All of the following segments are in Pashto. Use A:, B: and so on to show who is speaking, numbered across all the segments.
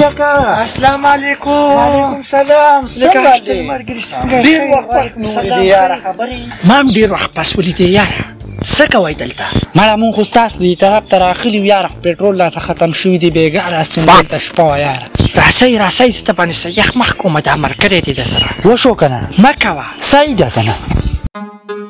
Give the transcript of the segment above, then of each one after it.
A: ځکه
B: اسلام علیکم
A: وعلیکم سلام څنګه دې
B: مرګري څنګه
A: ډیر وخت پس مې ولیدې یاره خبرې
B: ما هم ډیر وخت پس ولیدې یاره څه کوئ دلته
A: مړه مونږ خو ستاسو دې طرف ته راغلي یو یاره خو پټرول راته ختم شوي دي بېګا راسم دلته شپه وه یاره
B: راسئ راسئ زه ته باندې سیخ مخ کوم دا ملګری دی درسره
A: وشو که نه
B: مه کوه
A: صحیح ده که نه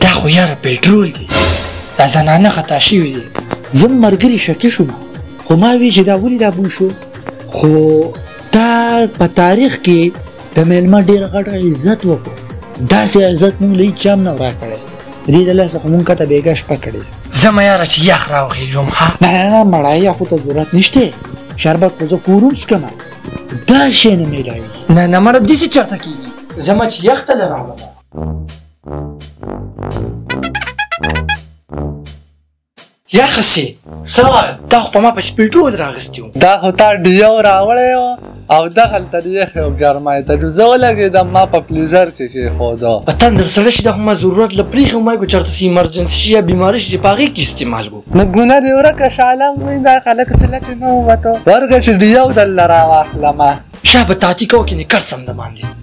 B: دا خو یاره پېټرول دی دا زنانه خطا شوي دي
A: زه مرګري شکی شوم خو ما وی چې دا ولې دا بوی شو خو دا په تاریخ کې د میلمه ډیر غټ عزت وکړو داسې عزت مونږ لې چم نه راکړي دې د لاسه مونږ کته بیګا شپه کړې
B: زما یاره چې یخ راوخې جوم ها
A: نه نه مړای خو ته ضرورت نشته شربت په زه کوروم سکمه دا شی نه میلاوي
B: نه نه مړه دې چرته کیږي زما چې یخ ته راوړم یخ سي
A: څه
B: وه تا خو په ما پسې پلټو راغستي وو
C: دا خو تا ډیو راوړی و او دغلته دې یخې او ګرمای ته ډوزه ولګېدم ما په پلیزر کې کېښوده
B: په تندر سړی شي دا خو ما ضرورت له پرېښې ومای کو چېرته څه ایمرجنسي شي یا بیماري شي چې په هغې کې استعمال کو
C: نو ګونه دې ورکه شالم وایي دا خلک ته لکې نه ووتو ورګه چې ډیو دلته راواخلمه
B: شابه تاتی کو کې نه کر سم د باندې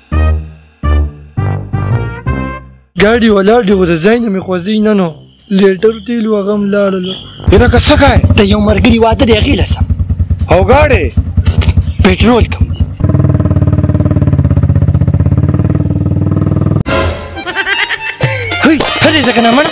B: ګاډي ولاړ دی خو د ځای نه مې خوځي نه نو لیټر تیل و غم لاړل
D: یره که څه کای
B: ته یو مرګري واده دی غیله سم
D: او ګاډي
B: پټرول کم دی هی هرې ځکه نه منه